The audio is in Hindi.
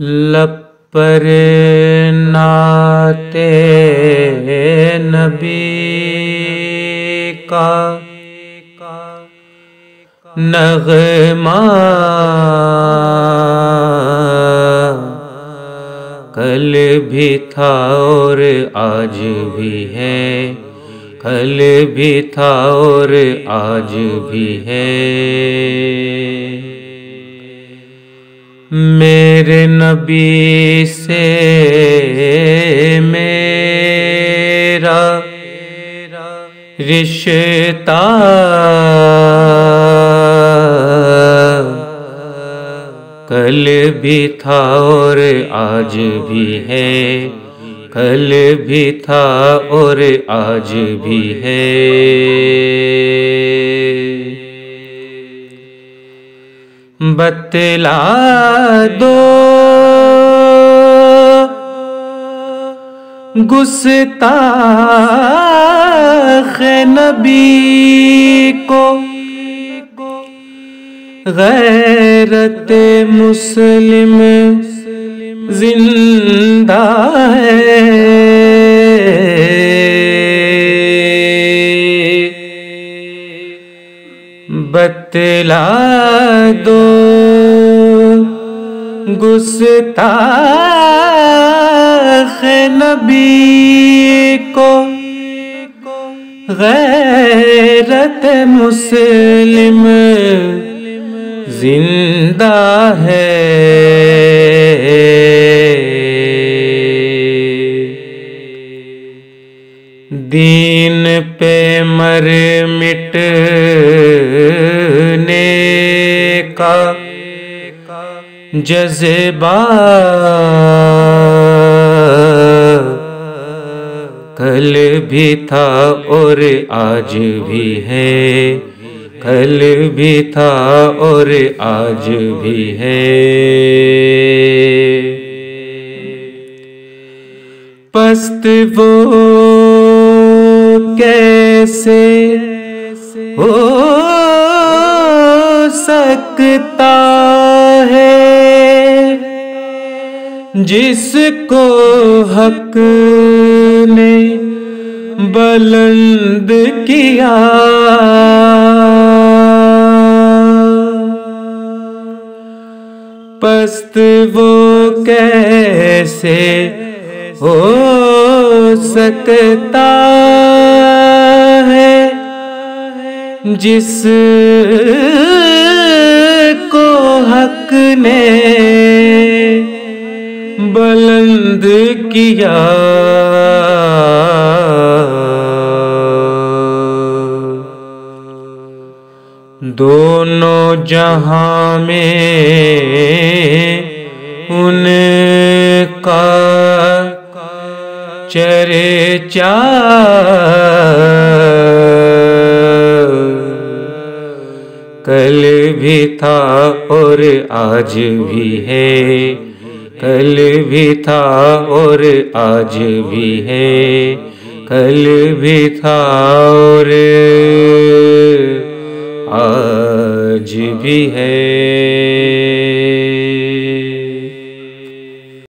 लपर नाते नबी का नगमा कल भी था और आज भी है। कल भी था और आज भी है। मेरे नबी से मेरा रिश्ता कल भी था और आज भी है। कल भी था और आज भी है। बतला दो। गुस्ताख नबी को। गैरत मुस्लिम ज़िंदा बतला दो। गुस्ताख नबी को। गैरत मुस्लिम ज़िंदा है। दीन पे मर मिटने का जज्बा कल भी था और आज भी है। कल भी था और आज भी है। पस्त वो कैसे हो सकता है जिसको हक ने बुलंद किया। पस्त वो कैसे हो सकता है जिस हक ने बुलंद किया। दोनों जहाँ में उनका चर्चा कल भी था और आज भी है। कल भी था और आज भी है। कल भी था और आज भी है।